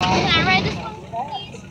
Can I ride this one, please?